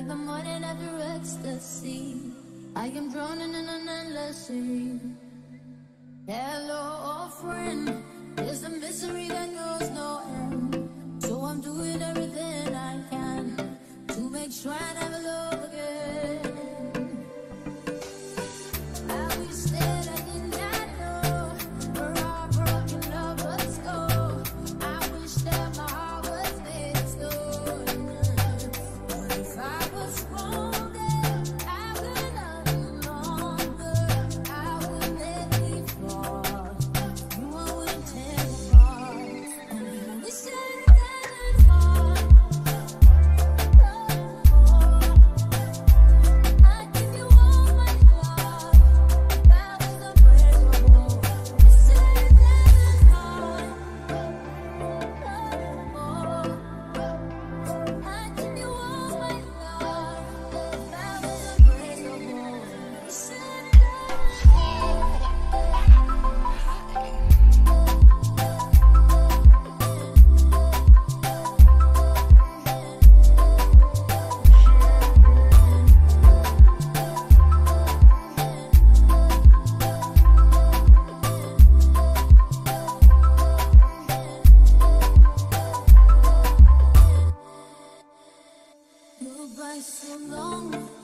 like the morning after ecstasy. I am drowning in an endless sea. Hello, old friend. There's a mystery that knows no end. so long.